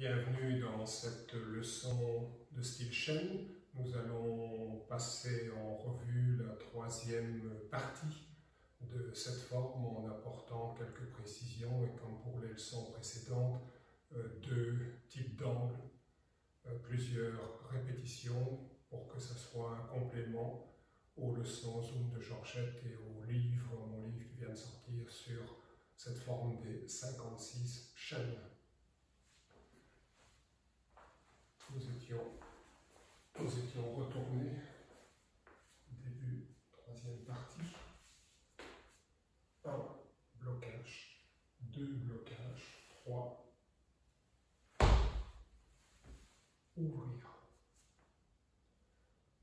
Bienvenue dans cette leçon de style chaîne. Nous allons passer en revue la troisième partie de cette forme en apportant quelques précisions et comme pour les leçons précédentes, euh, deux types d'angles, euh, plusieurs répétitions pour que ce soit un complément aux leçons Zoom de Georgette et au livre, mon livre qui vient de sortir sur cette forme des 56 chaînes. Ouvrir.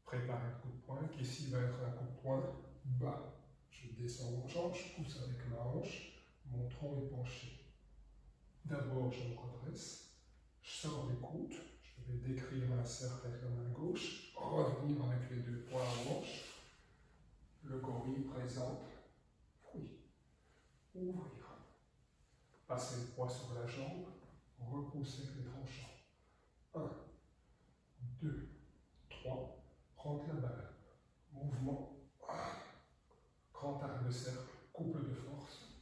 Préparer le coup de poing qui ici va être un coup de poing bas. Je descends mon jambe, je pousse avec ma hanche, mon tronc est penché. D'abord, je me redresse, je sors les coudes, je vais décrire un cercle avec la main gauche, revenir avec les deux poings en hanche, le gorille présente, oui, ouvrir. Passer le poids sur la jambe, repousser les tranchants. 1, 2, 3, prendre la balle. Mouvement, grand arc de cercle, couple de force.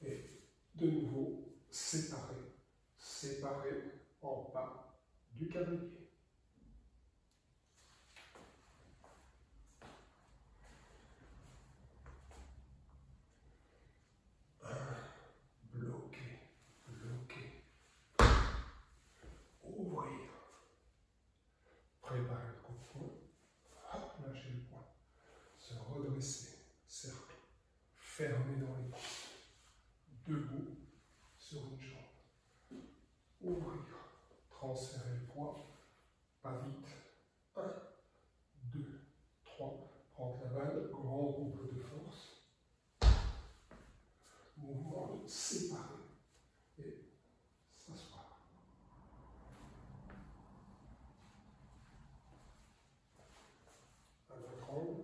Et de nouveau, séparer, séparer en pas du cavalier. bloquer, bloquer, ouvrir, préparer le coup de poing, hop, lâcher le poing, se redresser, cercle, fermer dans les coudes, debout sur une jambe, ouvrir, transférer le poids, pas vite, 1, 2, 3, prendre la balle, grand couple de force, mouvement séparé et s'asseoir. Un autre angle.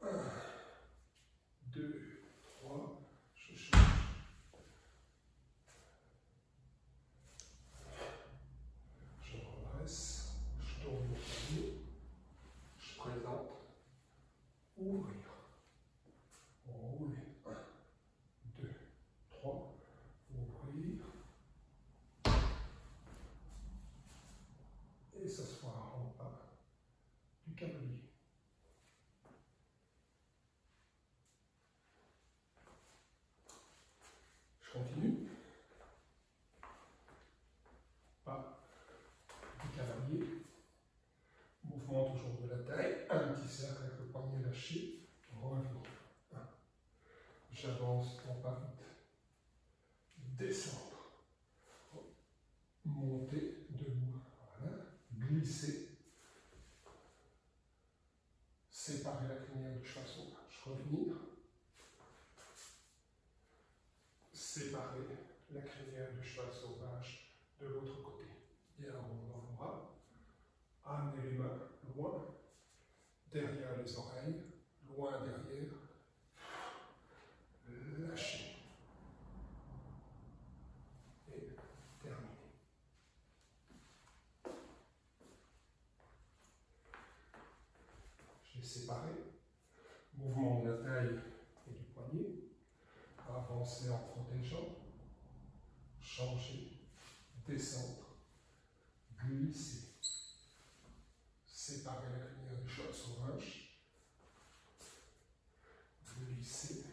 Un, deux, trois, je change. Je redresse, je tourne mon pied, je présente, ouvrir. Rouler. 1, 2, 3. Ouvrir. Et s'asseoir en bas du cavalier. Je continue. Pas du cavalier. Mouvement toujours de la taille. Un petit cercle avec le poignet lâché. Revenir. J'avance en pas vite. Descendre. Monter debout. Voilà. Glisser. Séparer la sauvage. Revenir. Séparer la crinière du cheval sauvage de l'autre côté. Et envoie. Amener les mains loin. Derrière les oreilles. Loin derrière lâcher et terminer. J'ai séparé mouvement de la taille et du poignet, avancer en protégeant, changer, descendre, glisser, séparer la crinière du cheval sauvage, glisser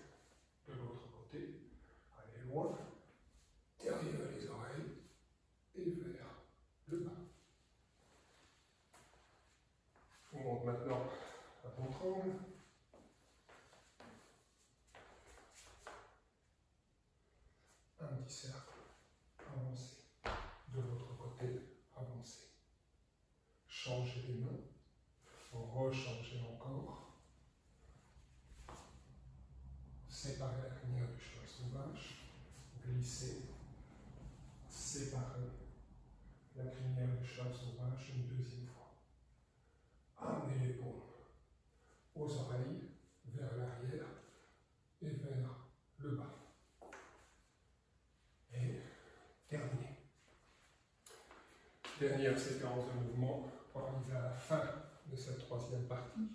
de l'autre côté, aller loin, derrière les oreilles et vers le bas. On monte maintenant à votre angle. Un cercle, avancer. De l'autre côté, avancer. Changer les mains, rechanger encore. séparer la crinière du cheval sauvage, glisser, séparer la crinière du cheval sauvage une deuxième fois. Amener les paumes aux oreilles, vers l'arrière et vers le bas. Et terminé. Dernière séquence de mouvement pour arriver à la fin de cette troisième partie.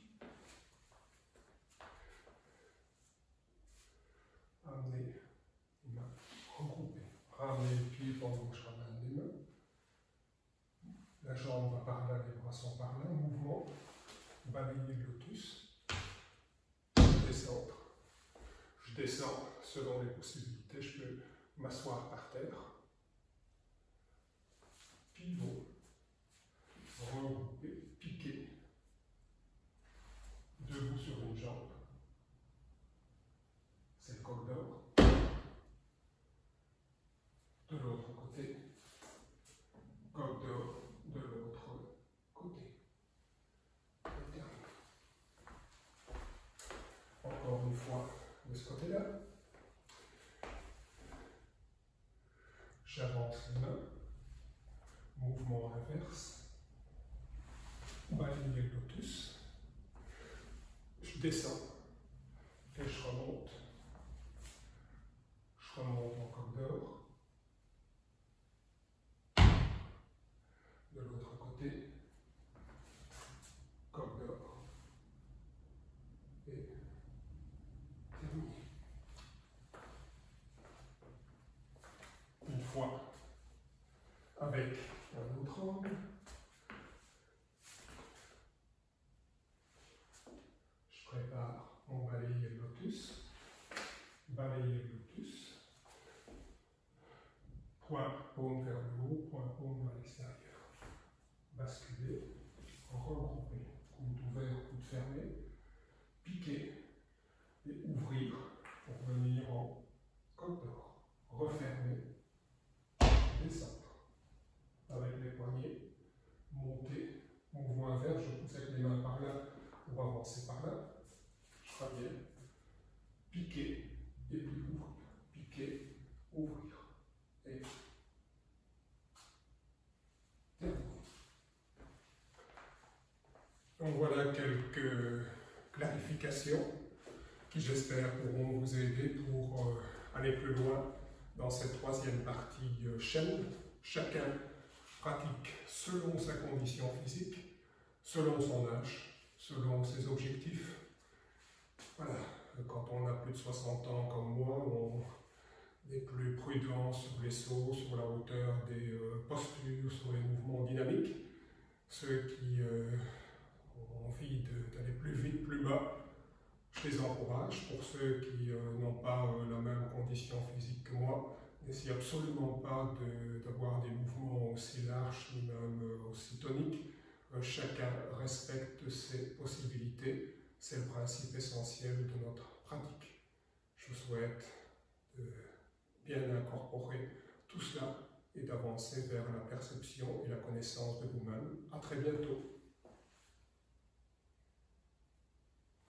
Amener les mains regroupées. Ramener les pieds pendant que je ramène les mains. La jambe va par là, les bras sont par là. Mouvement. Balayer le lotus. Descendre. Je descends selon les possibilités. Je peux m'asseoir par terre. Pivot. Regrouper. Piquer. Debout sur une jambe. C'est le d'or. De l'autre côté. Coq d'or de l'autre côté. Encore une fois de ce côté-là. J'avance les mains. Mouvement inverse. Balayer le lotus. Je descends. Et je remonte. Je remonte en coq d'or. De l'autre côté. Coq d'or. Et terminé. Une fois avec 想不通 pour avancer par là. Je reviens, piquer et puis ouvrir. Piquer, ouvrir. Et terminer. Donc voilà quelques clarifications qui j'espère pourront vous aider pour euh, aller plus loin dans cette troisième partie chaîne. Chacun pratique selon sa condition physique, selon son âge, selon ses objectifs. Voilà, quand on a plus de 60 ans comme moi, on est plus prudent sur les sauts, sur la hauteur des euh, postures, sur les mouvements dynamiques. Ceux qui euh, ont envie d'aller plus vite, plus bas, je les encourage. Pour ceux qui euh, n'ont pas la même condition physique que moi, n'essayez absolument pas d'avoir des mouvements aussi larges ni même aussi toniques. Chacun respecte ses possibilités. C'est le principe essentiel de notre pratique. Je souhaite bien incorporer tout cela et d'avancer vers la perception et la connaissance de vous-même. À très bientôt.